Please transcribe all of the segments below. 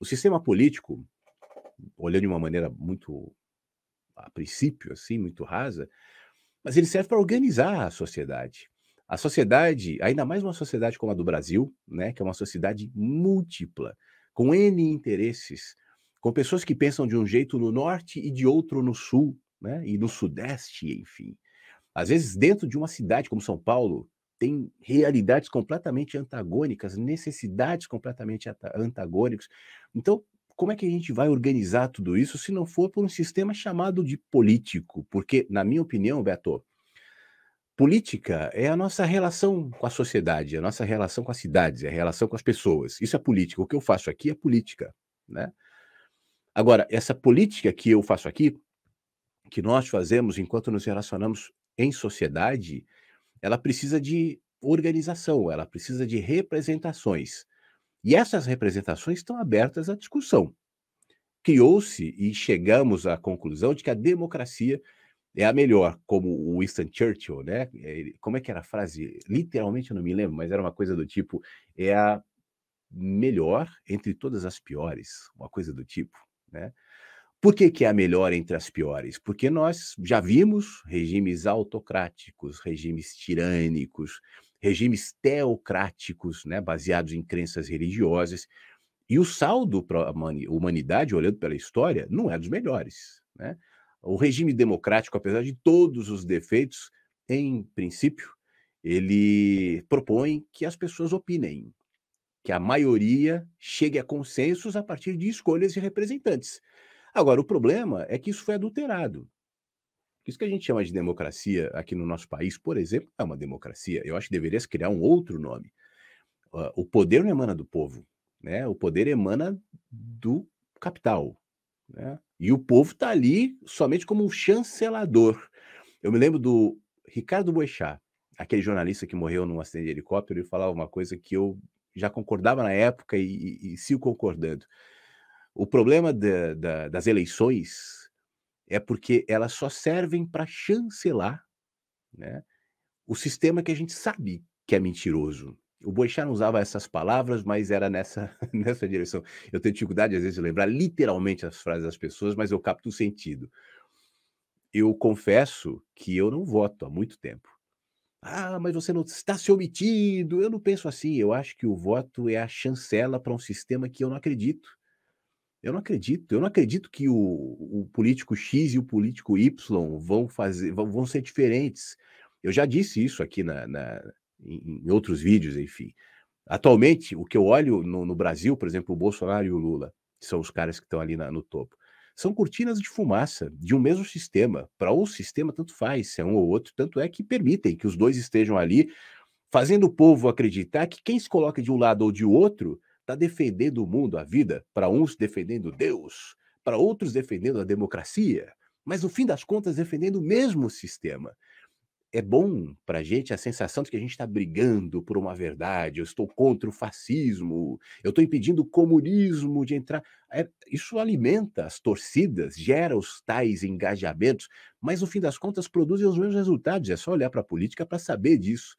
o sistema político, olhando de uma maneira muito, a princípio, assim, muito rasa, mas ele serve para organizar a sociedade. A sociedade, ainda mais uma sociedade como a do Brasil, né, que é uma sociedade múltipla, com N interesses, com pessoas que pensam de um jeito no norte e de outro no sul, né, e no sudeste, enfim. Às vezes, dentro de uma cidade como São Paulo, tem realidades completamente antagônicas, necessidades completamente antagônicas. Então, como é que a gente vai organizar tudo isso se não for por um sistema chamado de político? Porque, na minha opinião, Beto, política é a nossa relação com a sociedade, a nossa relação com as cidades, a relação com as pessoas. Isso é política. O que eu faço aqui é política, né? Agora, essa política que eu faço aqui, que nós fazemos enquanto nos relacionamos em sociedade, ela precisa de organização, ela precisa de representações. E essas representações estão abertas à discussão. Criou-se e chegamos à conclusão de que a democracia é a melhor, como o Winston Churchill, né? Como é que era a frase? Literalmente eu não me lembro, mas era uma coisa do tipo: é a melhor entre todas as piores, uma coisa do tipo, né? Por que, que é a melhor entre as piores? Porque nós já vimos regimes autocráticos, regimes tirânicos, regimes teocráticos, né, baseados em crenças religiosas, e o saldo para a humanidade, olhando pela história, não é dos melhores. Né? O regime democrático, apesar de todos os defeitos, em princípio, ele propõe que as pessoas opinem, que a maioria chegue a consensos a partir de escolhas de representantes. Agora, o problema é que isso foi adulterado. Isso que a gente chama de democracia aqui no nosso país, por exemplo, é uma democracia. Eu acho que deveria se criar um outro nome. Uh, o poder não emana do povo, né? O poder emana do capital, né? E o povo está ali somente como um chancelador. Eu me lembro do Ricardo Boechat, aquele jornalista que morreu num acidente de helicóptero, e falava uma coisa que eu já concordava na época e, e, e sigo concordando. O problema da, da, das eleições é porque elas só servem para chancelar né, o sistema que a gente sabe que é mentiroso. O Boechat não usava essas palavras, mas era nessa, nessa direção. Eu tenho dificuldade, às vezes, de lembrar literalmente as frases das pessoas, mas eu capto o sentido. Eu confesso que eu não voto há muito tempo. Ah, mas você não está se omitindo. Eu não penso assim. Eu acho que o voto é a chancela para um sistema que eu não acredito. Eu não acredito. Eu não acredito que o, o político X e o político Y vão fazer, vão, vão ser diferentes. Eu já disse isso aqui na, na em, em, outros vídeos, enfim. Atualmente, o que eu olho no, no, Brasil, por exemplo, o Bolsonaro e o Lula, que são os caras que estão ali na, no topo, são cortinas de fumaça de um mesmo sistema. Para o sistema, tanto faz, se é um ou outro, tanto é que permitem que os dois estejam ali, fazendo o povo acreditar que quem se coloca de um lado ou de outro está defendendo o mundo, a vida, para uns defendendo Deus, para outros defendendo a democracia, mas no fim das contas defendendo o mesmo sistema. É bom para a gente a sensação de que a gente está brigando por uma verdade, eu estou contra o fascismo, eu estou impedindo o comunismo de entrar. É, isso alimenta as torcidas, gera os tais engajamentos, mas no fim das contas produzem os mesmos resultados. É só olhar para a política para saber disso.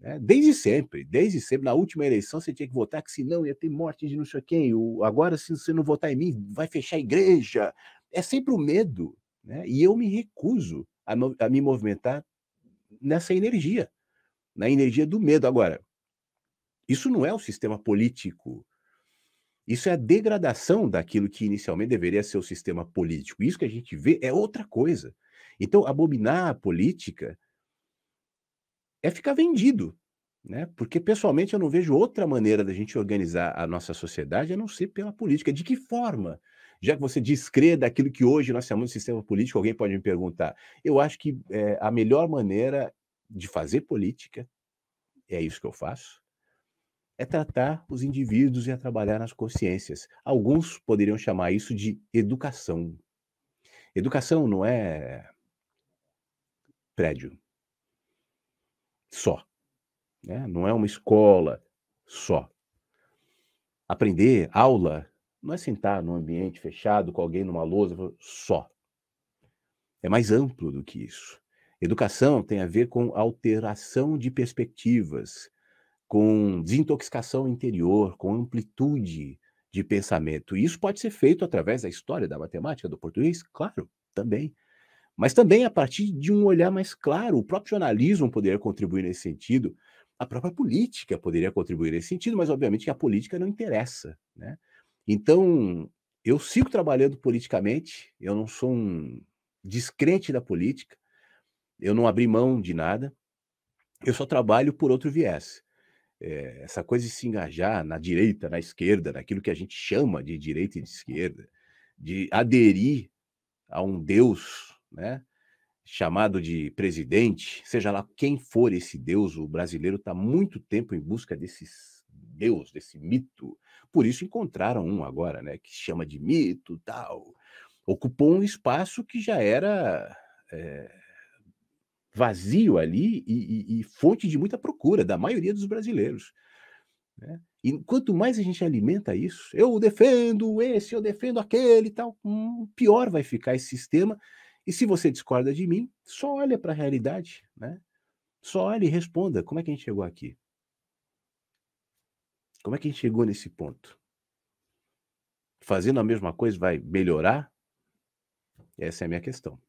Né? Desde sempre, desde sempre. Na última eleição você tinha que votar, que senão ia ter morte de não sei quem. O, agora, se você não votar em mim, vai fechar a igreja. É sempre o medo. Né? E eu me recuso a, a me movimentar nessa energia, na energia do medo. Agora, isso não é o sistema político. Isso é a degradação daquilo que inicialmente deveria ser o sistema político. Isso que a gente vê é outra coisa. Então, abominar a política é ficar vendido, né? Porque pessoalmente eu não vejo outra maneira da gente organizar a nossa sociedade a não ser pela política. De que forma? Já que você descrê daquilo que hoje nós chamamos de sistema político, alguém pode me perguntar. Eu acho que é, a melhor maneira de fazer política, é isso que eu faço, é tratar os indivíduos e a trabalhar nas consciências. Alguns poderiam chamar isso de educação. Educação não é prédio só. Né? Não é uma escola só. Aprender, aula, não é sentar num ambiente fechado com alguém numa lousa só. É mais amplo do que isso. Educação tem a ver com alteração de perspectivas, com desintoxicação interior, com amplitude de pensamento. E isso pode ser feito através da história da matemática, do português, claro, também. Mas também a partir de um olhar mais claro. O próprio jornalismo poderia contribuir nesse sentido, a própria política poderia contribuir nesse sentido, mas obviamente que a política não interessa, né? Então, eu sigo trabalhando politicamente, eu não sou um descrente da política, eu não abri mão de nada, eu só trabalho por outro viés. É, essa coisa de se engajar na direita, na esquerda, naquilo que a gente chama de direita e de esquerda, de aderir a um Deus, né, chamado de presidente, seja lá quem for esse Deus, o brasileiro está muito tempo em busca desses Deus, desse mito. Por isso encontraram um agora, né, que chama de mito, tal. Ocupou um espaço que já era é, vazio ali e, e, e, fonte de muita procura da maioria dos brasileiros. Né? E quanto mais a gente alimenta isso, eu defendo esse, eu defendo aquele tal, hum, pior vai ficar esse sistema. E se você discorda de mim, só olha para a realidade, né? Só olha e responda: como é que a gente chegou aqui? Como é que a gente chegou nesse ponto? Fazendo a mesma coisa vai melhorar? Essa é a minha questão.